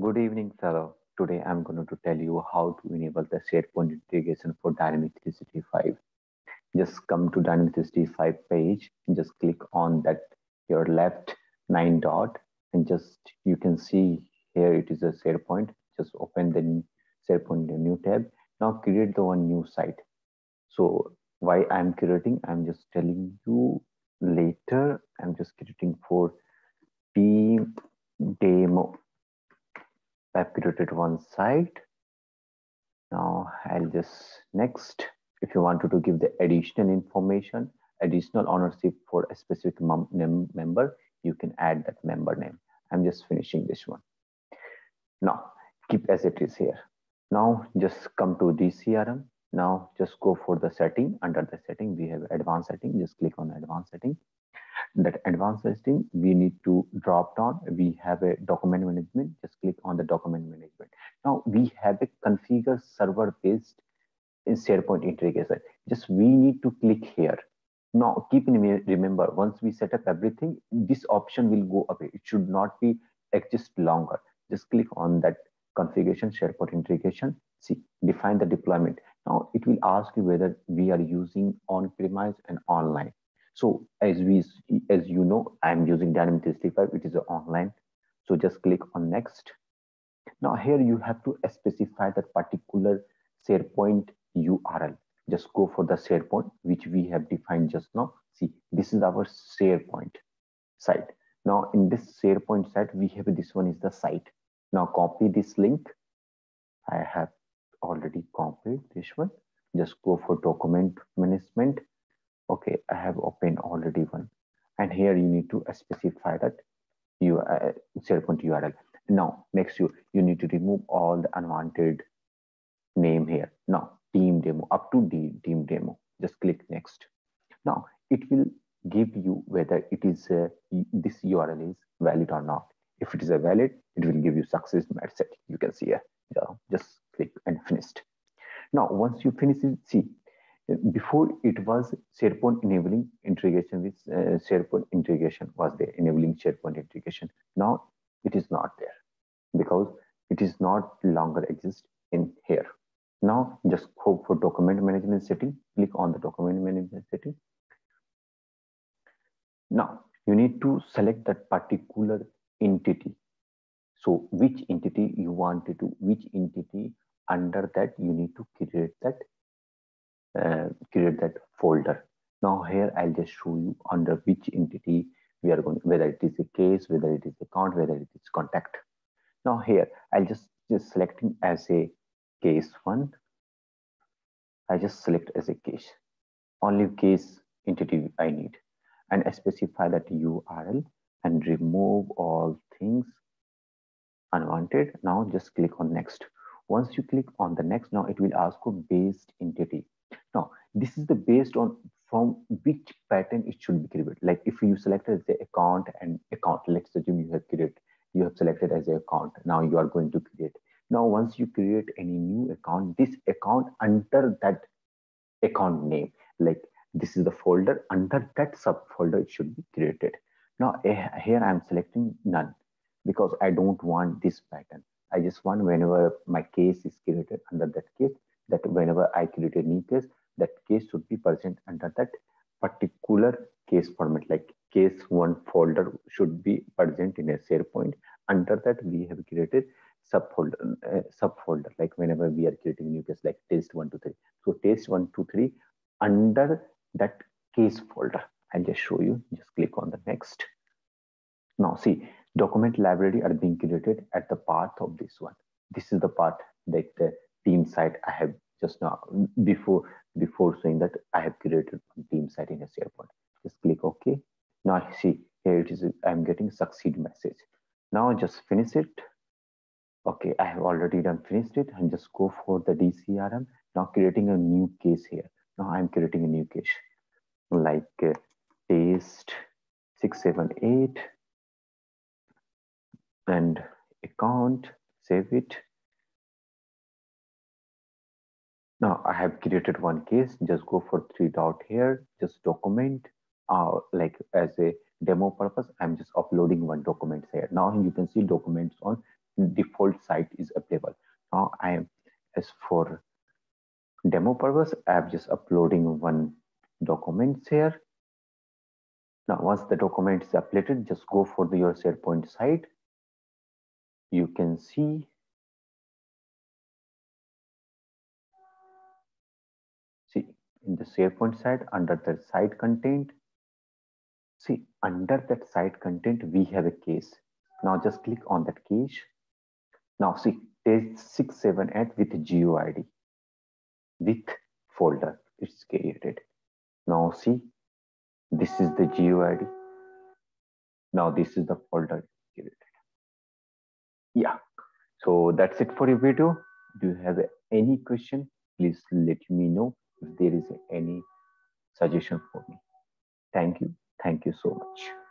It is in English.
Good evening, fellow. Today I'm going to tell you how to enable the SharePoint integration for Dynamics 365. Just come to Dynamics 365 page, just click on that your left nine dot and just you can see here it is a SharePoint. Just open the SharePoint new tab. Now create the one new site. So why I'm creating, I'm just telling you later. I'm just creating for team demo I've created one site. Now I'll just next, if you wanted to give the additional information, additional ownership for a specific member, you can add that member name. I'm just finishing this one. Now keep as it is here. Now just come to DCRM. Now just go for the setting. Under the setting, we have advanced setting. Just click on advanced setting that advanced setting, we need to drop down. We have a document management. Just click on the document management. Now we have a configure server based in uh, SharePoint integration. Just we need to click here. Now keep in mind, remember once we set up everything, this option will go away. It should not be exist longer. Just click on that configuration SharePoint integration. See, define the deployment. Now it will ask you whether we are using on-premise and online. So as we, as you know, I'm using Dynamics 365. It is online. So just click on next. Now here you have to specify that particular SharePoint URL. Just go for the SharePoint, which we have defined just now. See, this is our SharePoint site. Now in this SharePoint site, we have this one is the site. Now copy this link. I have already copied this one. Just go for document management okay i have opened already one and here you need to specify that you uh, SharePoint URL. Now, next you, you need to remove all the unwanted name here. Now, team demo up to the team demo. Just click next. Now, it will give you whether it is uh, this URL is valid or not. If it is a valid, it will give you success message. You can see here. Yeah, just click and finished. Now, once you finish it, see before it was SharePoint enabling integration with uh, SharePoint integration was there, enabling SharePoint integration. Now it is not there because it is not longer exist in here. Now just go for document management setting, click on the document management setting. Now you need to select that particular entity. So which entity you wanted to, which entity under that you need to create that uh, create that folder. Now here I'll just show you under which entity we are going, whether it is a case, whether it is account, whether it is contact. Now here I'll just, just selecting as a case one. I just select as a case, only case entity I need and I specify that URL and remove all things unwanted. Now just click on next. Once you click on the next, now it will ask for based entity. This is the based on from which pattern it should be created. Like if you selected the account and account, let's assume you have created, you have selected as a account. Now you are going to create. Now, once you create any new account, this account under that account name, like this is the folder under that subfolder, it should be created. Now eh, here I'm selecting none because I don't want this pattern. I just want whenever my case is created under that case, that whenever I create a new case, that case should be present under that particular case format, like case one folder should be present in a SharePoint. Under that, we have created subfolder, uh, subfolder, like whenever we are creating new case, like test one, two, three. So test one, two, three, under that case folder. I'll just show you, just click on the next. Now see, document library are being created at the path of this one. This is the part that the team site I have just now before before saying that I have created one team site in a SharePoint. Just click OK. Now see here it is. I'm getting succeed message. Now just finish it. Okay, I have already done finished it and just go for the DCRM. Now creating a new case here. Now I'm creating a new case like uh, test 678 and account, save it Now I have created one case, just go for three dot here, just document, uh, like as a demo purpose, I'm just uploading one document here. Now you can see documents on default site is available. Now I am as for demo purpose, I'm just uploading one documents here. Now, once the document is uploaded, just go for the, your SharePoint site. You can see in the SharePoint site under the site content. See under that site content, we have a case. Now just click on that case. Now see page 678 with GUID with folder it's created. Now see this is the GUID. Now this is the folder created. Yeah. So that's it for your video. Do you have any question? Please let me know if there is any suggestion for me. Thank you. Thank you so much.